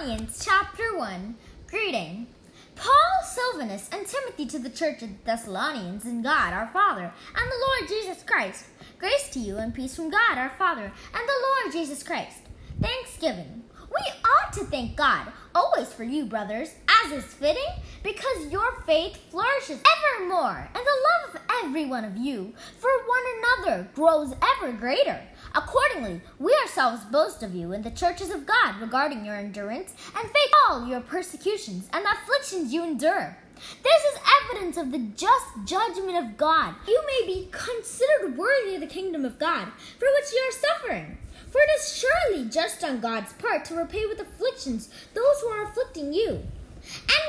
Thessalonians chapter 1 Greeting Paul, Silvanus, and Timothy to the church of the Thessalonians in God our Father and the Lord Jesus Christ. Grace to you and peace from God our Father and the Lord Jesus Christ. Thanksgiving. We ought to thank God always for you, brothers, as is fitting, because your faith flourishes evermore, and the love of every one of you for one another grows ever greater. Accordingly, we ourselves boast of you in the churches of God regarding your endurance and faith, all your persecutions and afflictions you endure. This is evidence of the just judgment of God. You may be considered worthy of the kingdom of God, for which you are suffering. For it is surely just on God's part to repay with afflictions those who are afflicting you,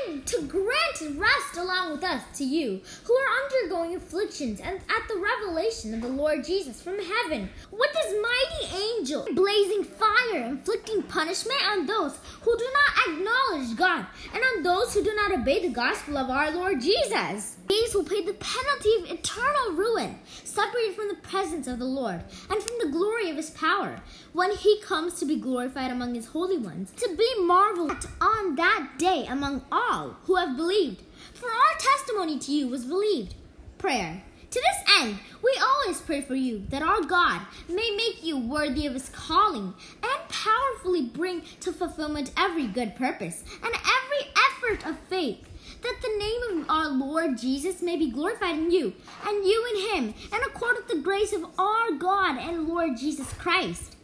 and to grant rest along with us to you who are undergoing afflictions and at the revelation of the Lord Jesus from heaven with his mighty angel blazing fire inflicting punishment on those who do not acknowledge God and on those who do not obey the gospel of our Lord Jesus. These will pay the penalty of eternal ruin, separated from the presence of the Lord and from the glory of his power, when he comes to be glorified among his holy ones, to be marveled on that day among all who have believed. For our testimony to you was believed. Prayer. To this end, we always pray for you, that our God may make you worthy of his calling and powerfully bring to fulfillment every good purpose and every effort of faith that the name of our Lord Jesus may be glorified in you, and you in him, and accord with the grace of our God and Lord Jesus Christ.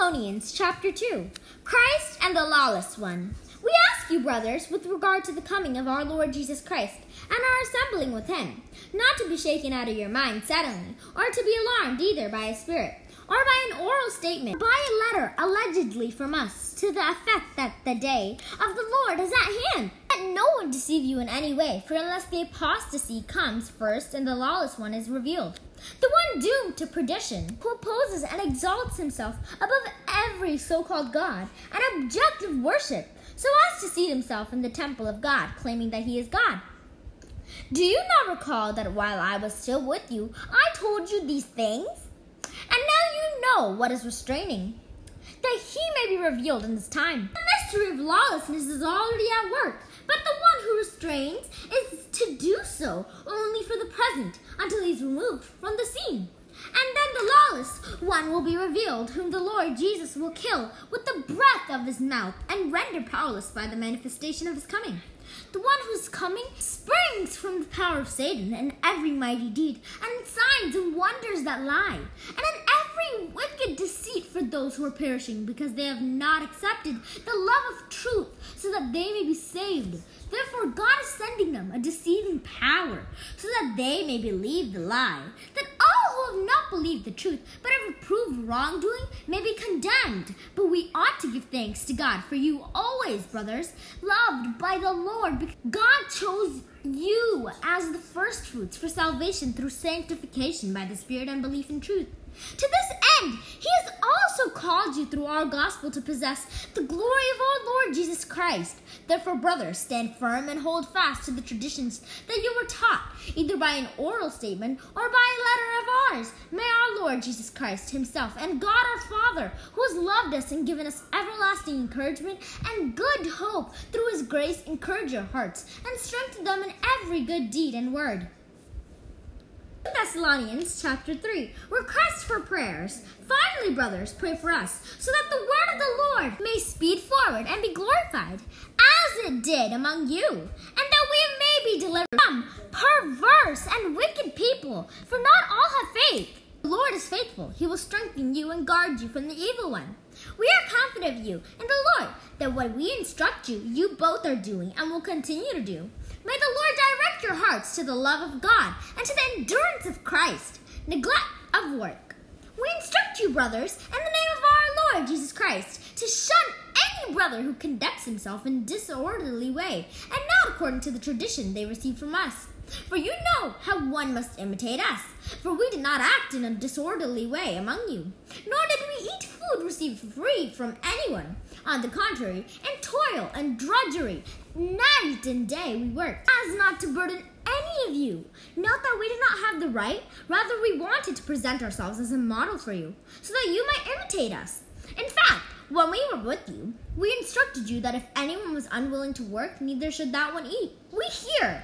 2 Thessalonians chapter 2 Christ and the lawless one. We ask you, brothers, with regard to the coming of our Lord Jesus Christ and our assembling with him, not to be shaken out of your mind suddenly, or to be alarmed either by a spirit, or by an oral statement, by a letter allegedly from us, to the effect that the day of the Lord is at hand. No one deceive you in any way, for unless the apostasy comes first and the lawless one is revealed, the one doomed to perdition, who opposes and exalts himself above every so called God and objective worship, so as to seat himself in the temple of God, claiming that he is God. Do you not recall that while I was still with you, I told you these things? And now you know what is restraining, that he may be revealed in this time. The mystery of lawlessness is already at work, restrains is to do so only for the present, until he is removed from the scene. And then the lawless one will be revealed, whom the Lord Jesus will kill with the breath of his mouth and render powerless by the manifestation of his coming. The one whose coming springs from the power of Satan and every mighty deed, and signs and wonders that lie, and wicked deceit for those who are perishing, because they have not accepted the love of truth, so that they may be saved. Therefore, God is sending them a deceiving power, so that they may believe the lie, that all who have not believed the truth, but have approved wrongdoing, may be condemned. But we ought to give thanks to God for you always, brothers, loved by the Lord. because God chose you as the firstfruits for salvation through sanctification by the Spirit and belief in truth. To this end, he has also called you through our gospel to possess the glory of our Lord Jesus Christ. Therefore, brothers, stand firm and hold fast to the traditions that you were taught, either by an oral statement or by a letter of ours. May our Lord Jesus Christ himself and God our Father, who has loved us and given us everlasting encouragement and good hope through his grace, encourage your hearts and strengthen them in every good deed and word. Thessalonians chapter 3 Requests for prayers. Finally, brothers, pray for us, so that the word of the Lord may speed forward and be glorified, as it did among you, and that we may be delivered from perverse and wicked people, for not all have faith. The Lord is faithful. He will strengthen you and guard you from the evil one. We are confident of you in the Lord that what we instruct you, you both are doing and will continue to do. May the Lord direct your hearts to the love of God and to the endurance of Christ, neglect of work. We instruct you, brothers, in the name of our Lord Jesus Christ, to shun any brother who conducts himself in disorderly way, and not according to the tradition they received from us. For you know how one must imitate us, for we did not act in a disorderly way among you, nor did we eat food received free from anyone. On the contrary, in toil and drudgery, night and day we worked, as not to burden any of you. Note that we did not have the right, rather, we wanted to present ourselves as a model for you, so that you might imitate us. In fact, when we were with you, we instructed you that if anyone was unwilling to work, neither should that one eat. We hear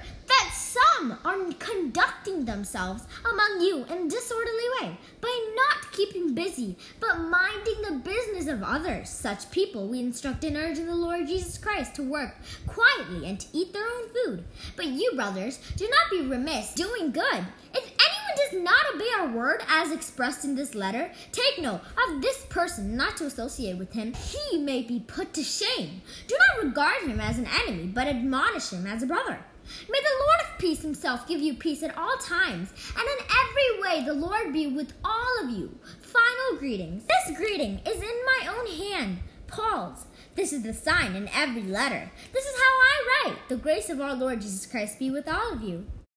some are conducting themselves among you in a disorderly way by not keeping busy, but minding the business of others. Such people we instruct and urge in the Lord Jesus Christ to work quietly and to eat their own food. But you, brothers, do not be remiss doing good. If anyone does not obey our word as expressed in this letter, take note of this person not to associate with him. He may be put to shame. Do not regard him as an enemy, but admonish him as a brother. May the Lord of peace himself give you peace at all times, and in every way the Lord be with all of you. Final greetings. This greeting is in my own hand, Paul's. This is the sign in every letter. This is how I write. The grace of our Lord Jesus Christ be with all of you.